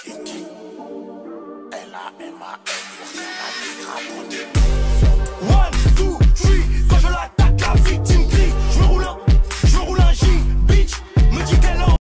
Kiki. L-A-M-A-N.